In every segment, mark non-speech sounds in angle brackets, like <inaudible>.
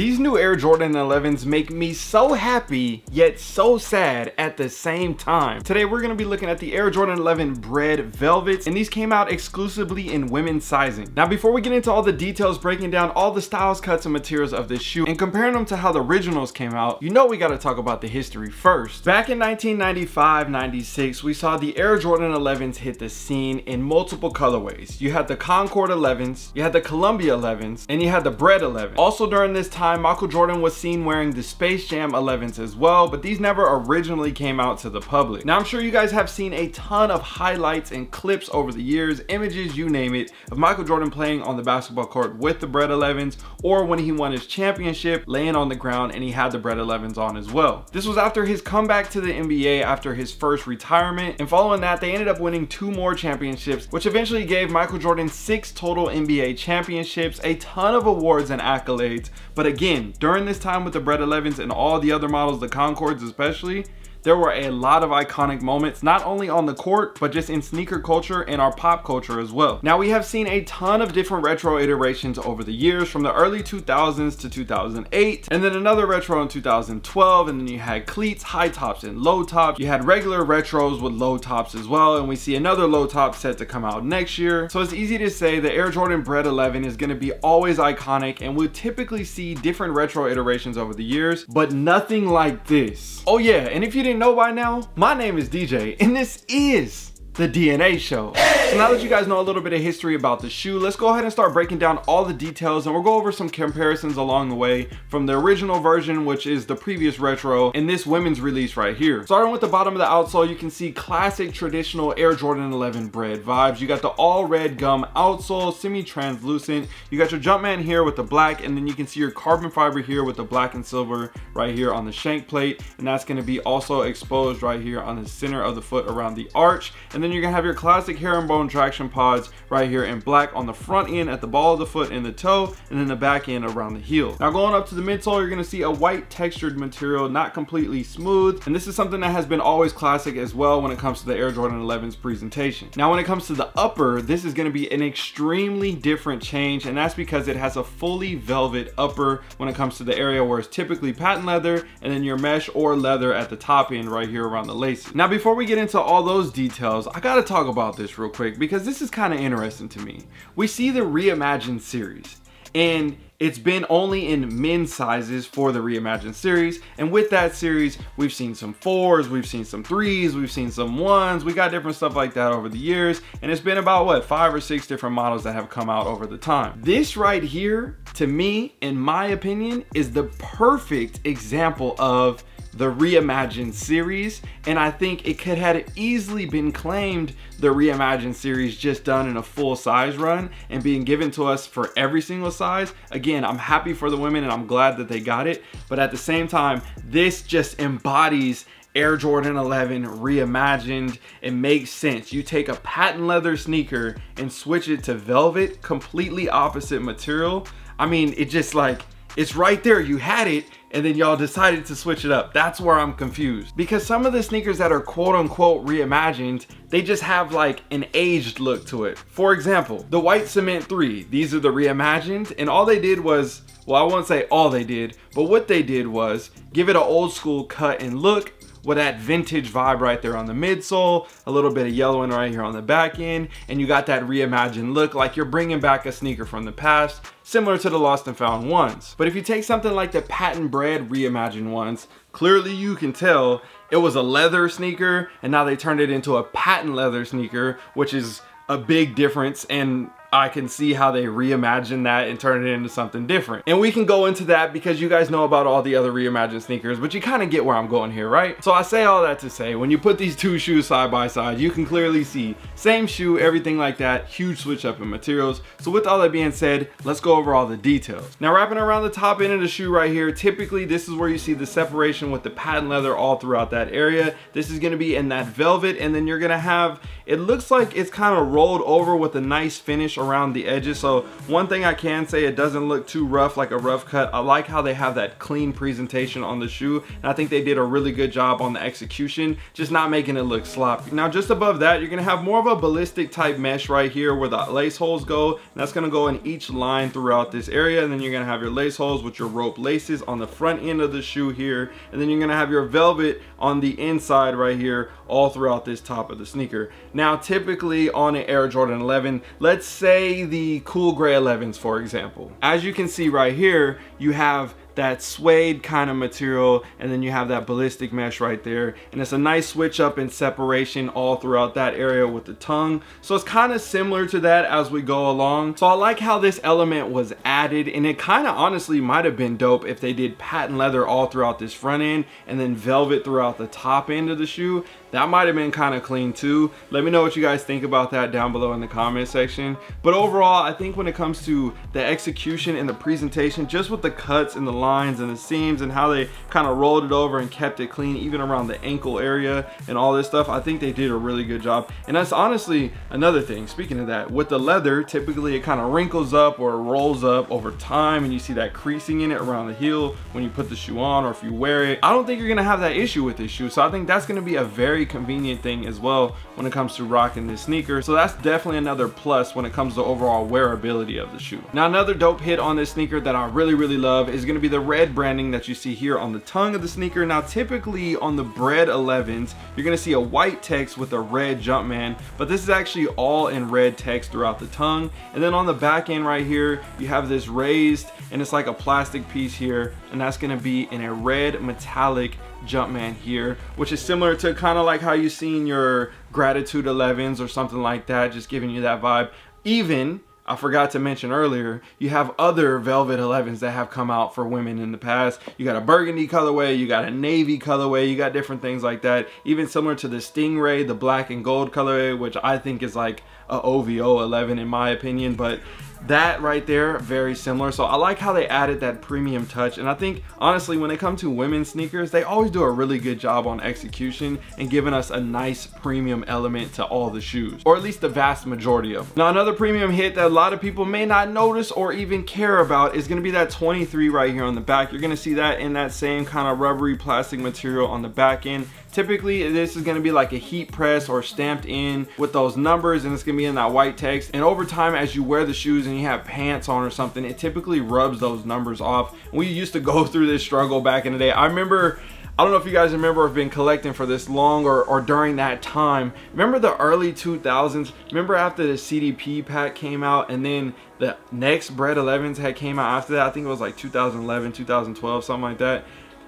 These new Air Jordan 11s make me so happy, yet so sad at the same time. Today we're gonna be looking at the Air Jordan 11 Bred Velvets, and these came out exclusively in women's sizing. Now before we get into all the details, breaking down all the styles, cuts, and materials of this shoe, and comparing them to how the originals came out, you know we gotta talk about the history first. Back in 1995-96, we saw the Air Jordan 11s hit the scene in multiple colorways. You had the Concord 11s, you had the Columbia 11s, and you had the Bred 11. Also during this time, Michael Jordan was seen wearing the Space Jam 11s as well, but these never originally came out to the public. Now I'm sure you guys have seen a ton of highlights and clips over the years, images, you name it, of Michael Jordan playing on the basketball court with the Bred 11s, or when he won his championship, laying on the ground and he had the Bred 11s on as well. This was after his comeback to the NBA after his first retirement, and following that, they ended up winning two more championships, which eventually gave Michael Jordan six total NBA championships, a ton of awards and accolades, but again, during this time with the Bred 11s and all the other models, the Concords especially, there were a lot of iconic moments, not only on the court, but just in sneaker culture and our pop culture as well. Now we have seen a ton of different retro iterations over the years from the early 2000s to 2008, and then another retro in 2012, and then you had cleats, high tops and low tops. You had regular retros with low tops as well, and we see another low top set to come out next year. So it's easy to say the Air Jordan Bred 11 is gonna be always iconic, and we'll typically see different retro iterations over the years, but nothing like this. Oh yeah, and if you didn't didn't know by now, my name is DJ, and this is the DNA show. So now that you guys know a little bit of history about the shoe, let's go ahead and start breaking down all the details and we'll go over some comparisons along the way from the original version, which is the previous retro, and this women's release right here. Starting with the bottom of the outsole, you can see classic traditional Air Jordan 11 bred vibes. You got the all red gum outsole, semi-translucent. You got your Jumpman here with the black, and then you can see your carbon fiber here with the black and silver right here on the shank plate, and that's gonna be also exposed right here on the center of the foot around the arch. And then you're gonna have your classic herringbone traction pods right here in black on the front end at the ball of the foot and the toe, and then the back end around the heel. Now going up to the midsole, you're gonna see a white textured material, not completely smooth, and this is something that has been always classic as well when it comes to the Air Jordan 11's presentation. Now when it comes to the upper, this is gonna be an extremely different change, and that's because it has a fully velvet upper when it comes to the area where it's typically patent leather, and then your mesh or leather at the top end right here around the laces. Now before we get into all those details, I gotta talk about this real quick because this is kind of interesting to me. We see the Reimagined series and it's been only in men's sizes for the Reimagined series. And with that series, we've seen some fours, we've seen some threes, we've seen some ones, we got different stuff like that over the years. And it's been about what, five or six different models that have come out over the time. This right here, to me, in my opinion, is the perfect example of the reimagined series and I think it could have easily been claimed the reimagined series just done in a full size run and being given to us for every single size again I'm happy for the women and I'm glad that they got it but at the same time this just embodies Air Jordan 11 reimagined. It makes sense. You take a patent leather sneaker and switch it to velvet, completely opposite material. I mean, it just like, it's right there. You had it and then y'all decided to switch it up. That's where I'm confused. Because some of the sneakers that are quote unquote reimagined, they just have like an aged look to it. For example, the White Cement 3, these are the reimagined, and all they did was, well, I won't say all they did, but what they did was give it an old school cut and look, with that vintage vibe right there on the midsole, a little bit of yellowing right here on the back end, and you got that reimagined look like you're bringing back a sneaker from the past, similar to the lost and found ones. But if you take something like the patent bred reimagined ones, clearly you can tell it was a leather sneaker and now they turned it into a patent leather sneaker, which is a big difference and I can see how they reimagine that and turn it into something different. And we can go into that because you guys know about all the other reimagined sneakers, but you kind of get where I'm going here, right? So I say all that to say, when you put these two shoes side by side, you can clearly see same shoe, everything like that, huge switch up in materials. So with all that being said, let's go over all the details. Now wrapping around the top end of the shoe right here, typically this is where you see the separation with the patent leather all throughout that area. This is gonna be in that velvet and then you're gonna have, it looks like it's kind of rolled over with a nice finish around the edges. So one thing I can say, it doesn't look too rough like a rough cut. I like how they have that clean presentation on the shoe. And I think they did a really good job on the execution, just not making it look sloppy. Now just above that, you're gonna have more of a ballistic type mesh right here where the lace holes go. And that's gonna go in each line throughout this area. And then you're gonna have your lace holes with your rope laces on the front end of the shoe here. And then you're gonna have your velvet on the inside right here all throughout this top of the sneaker. Now typically on an Air Jordan 11, let's say the cool gray 11s for example. As you can see right here, you have that suede kind of material and then you have that ballistic mesh right there. And it's a nice switch up in separation all throughout that area with the tongue. So it's kind of similar to that as we go along. So I like how this element was added and it kind of honestly might have been dope if they did patent leather all throughout this front end and then velvet throughout the top end of the shoe. That might have been kind of clean too. Let me know what you guys think about that down below in the comment section. But overall I think when it comes to the execution and the presentation just with the cuts and the lines and the seams and how they kind of rolled it over and kept it clean even around the ankle area and all this stuff I think they did a really good job and that's honestly another thing speaking of that with the leather typically it kind of wrinkles up or rolls up over time and you see that creasing in it around the heel when you put the shoe on or if you wear it I don't think you're gonna have that issue with this shoe so I think that's gonna be a very convenient thing as well when it comes to rocking this sneaker. So that's definitely another plus when it comes to overall wearability of the shoe. Now another dope hit on this sneaker that I really, really love is gonna be the red branding that you see here on the tongue of the sneaker. Now typically on the bred 11s, you're gonna see a white text with a red Jumpman, but this is actually all in red text throughout the tongue. And then on the back end right here, you have this raised and it's like a plastic piece here and that's gonna be in a red metallic Jumpman here, which is similar to kind of like how you've seen your Gratitude 11s or something like that, just giving you that vibe. Even, I forgot to mention earlier, you have other Velvet 11s that have come out for women in the past. You got a burgundy colorway, you got a navy colorway, you got different things like that. Even similar to the Stingray, the black and gold colorway, which I think is like a OVO 11 in my opinion, but that right there very similar. So i like how they added that premium touch. And i think honestly when they come to women's sneakers they always do a really good job on execution and giving us a nice premium element to all the shoes or at least the vast majority of them. Now another premium hit that a lot of people may not notice or even care about is going to be that 23 right here on the back. You're going to see that in that same kind of rubbery plastic material on the back end. Typically, this is gonna be like a heat press or stamped in with those numbers and it's gonna be in that white text. And over time, as you wear the shoes and you have pants on or something, it typically rubs those numbers off. We used to go <laughs> through this struggle back in the day. I remember I don't know if you guys remember I've been collecting for this long or, or during that time. Remember the early 2000s? Remember after the CDP pack came out and then the next Bred 11s had came out after that? I think it was like 2011, 2012, something like that.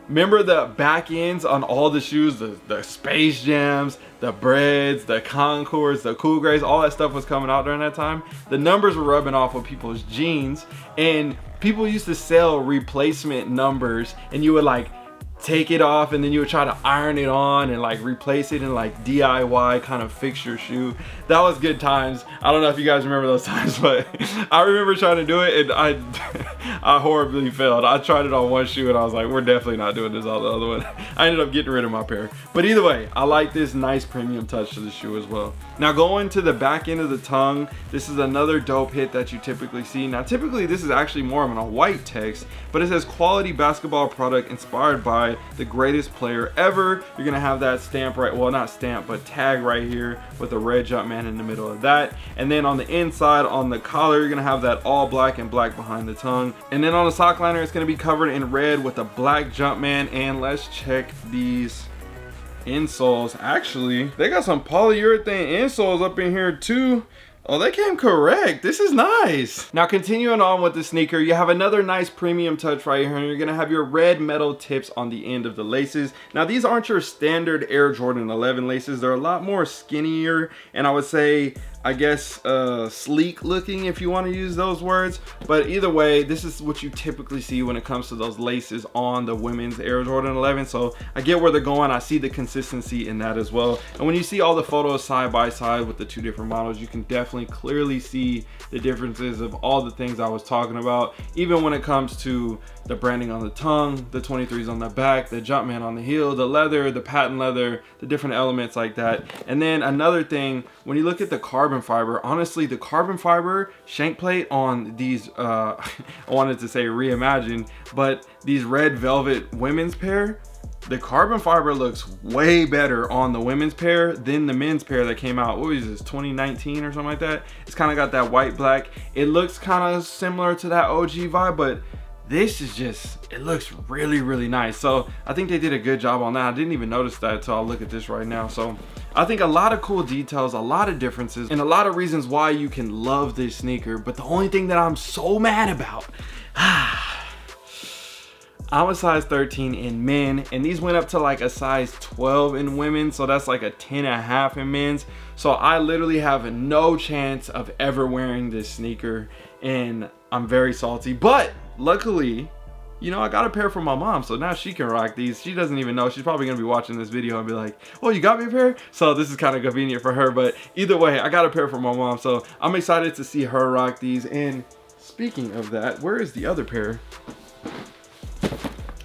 Remember the back ends on all the shoes, the, the Space Jams, the Breds, the Concords, the Cool Grays, all that stuff was coming out during that time. The numbers were rubbing off of people's jeans and people used to sell replacement numbers and you would like take it off and then you would try to iron it on and like replace it in like DIY kind of fix your shoe. That was good times. I don't know if you guys remember those <laughs> times, but I remember trying to do it and I <laughs> I horribly failed. I tried it on one shoe and I was like, we're definitely not doing this on the other one. <laughs> I ended up getting rid of my pair. But either way, I like this nice premium touch to the shoe as well. Now going to the back end of the tongue, this is another dope hit that you typically see. Now typically this is actually more of a white text, but it says quality basketball product inspired by the greatest player ever. You're gonna have that stamp right, well not stamp, but tag right here with a red Jumpman in the middle of that. And then on the inside, on the collar, you're gonna have that all black and black behind the tongue. And then on the sock liner, it's gonna be covered in red with a black Jumpman. And let's check these insoles. Actually, they got some polyurethane insoles up in here too. Oh, they came correct. This is nice. Now, continuing on with the sneaker, you have another nice premium touch right here. And you're gonna have your red metal tips on the end of the laces. Now, these aren't your standard Air Jordan 11 laces. They're a lot more skinnier. And I would say I guess, uh, sleek looking if you want to use those words. But either way, this is what you typically see when it comes to those laces on the women's Air Jordan 11. So I get where they're going. I see the consistency in that as well. And when you see all the photos side by side with the two different models, you can definitely clearly see the differences of all the things I was talking about. Even when it comes to the branding on the tongue, the 23s on the back, the Jumpman on the heel, the leather, the patent leather, the different elements like that. And then another thing, when you look at the carbon carbon fiber. Honestly, the carbon fiber shank plate on these, uh, <laughs> I wanted to say reimagined, but these red velvet women's pair, the carbon fiber looks way better on the women's pair than the men's pair that came out what was this 2019 or something like that it's kind of got that white black it looks kind of similar to that og vibe but this is just it looks really really nice. So i think they did a good job on that. I didn't even notice that until i look at this right now. So i think a lot of cool details a lot of differences and a lot of reasons why you can love this sneaker. But the only thing that i'm so mad about <sighs> I'm a size 13 in men and these went up to like a size 12 in women. So that's like a 10 and a half in men's. So I literally have no chance of ever wearing this sneaker and I'm very salty. But luckily you know, I got a pair for my mom, so now she can rock these. She doesn't even know. She's probably gonna be watching this video and be like, oh, you got me a pair? So this is kind of convenient for her, but either way, I got a pair for my mom, so I'm excited to see her rock these. And speaking of that, where is the other pair?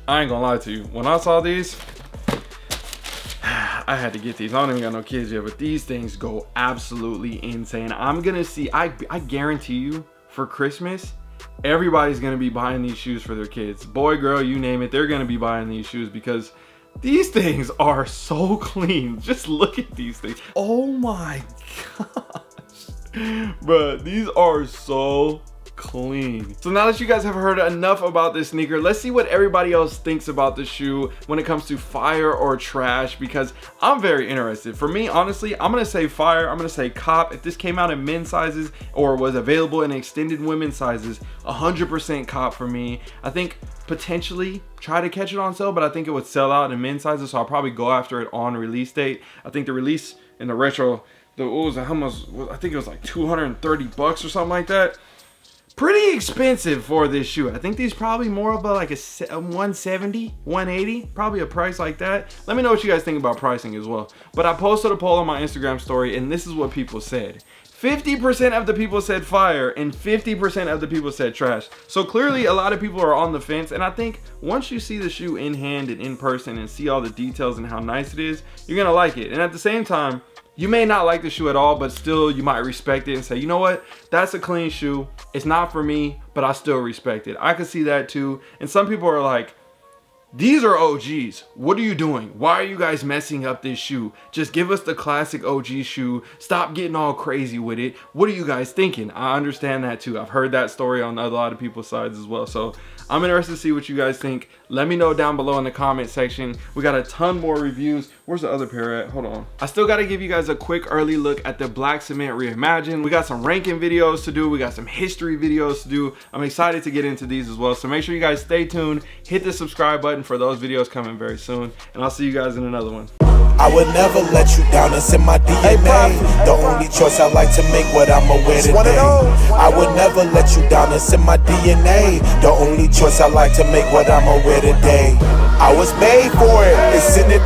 I ain't gonna lie to you. When I saw these, <sighs> I had to get these. I don't even got no kids yet, but these things go absolutely insane. I'm gonna see, I, I guarantee you, for Christmas, everybody's gonna be buying these shoes for their kids. Boy, girl, you name it, they're gonna be buying these shoes because these things are so clean. Just look at these things. Oh my <laughs> gosh. Bro, these are so clean. So now that you guys have heard enough about this sneaker, let's see what everybody else thinks about the shoe when it comes to fire or trash because I'm very interested. For me, honestly, I'm gonna say fire, I'm gonna say cop. If this came out in men's sizes or was available in extended women's sizes, 100% cop for me. I think potentially try to catch it on sale, but I think it would sell out in men's sizes, so I'll probably go after it on release date. I think the release in the retro, the what was it, how much, I think it was like 230 bucks or something like that pretty expensive for this shoe. I think these probably more of a, like a 170, 180, probably a price like that. Let me know what you guys think about pricing as well. But I posted a poll on my Instagram story and this is what people said. 50% of the people said fire and 50% of the people said trash. So clearly a lot of people are on the fence and I think once you see the shoe in hand and in person and see all the details and how nice it is, you're gonna like it. And at the same time, you may not like the shoe at all, but still you might respect it and say, you know what? That's a clean shoe. It's not for me, but I still respect it. I can see that too. And some people are like, these are OGs. What are you doing? Why are you guys messing up this shoe? Just give us the classic OG shoe. Stop getting all crazy with it. What are you guys thinking? I understand that too. I've heard that story on a lot of people's sides as well. So I'm interested to see what you guys think. Let me know down below in the comment section. We got a ton more reviews. Where's the other pair at? Hold on. I still got to give you guys a quick early look at the Black Cement Reimagined. We got some ranking videos to do. We got some history videos to do. I'm excited to get into these as well. So make sure you guys stay tuned. Hit the subscribe button for those videos coming very soon. And I'll see you guys in another one. I would never let you down, it's in my DNA. The only choice I like to make, what I'ma wear today. I would never let you down, it's in my DNA. The only choice I like to make, what I'ma wear today. I was made for it, it's in the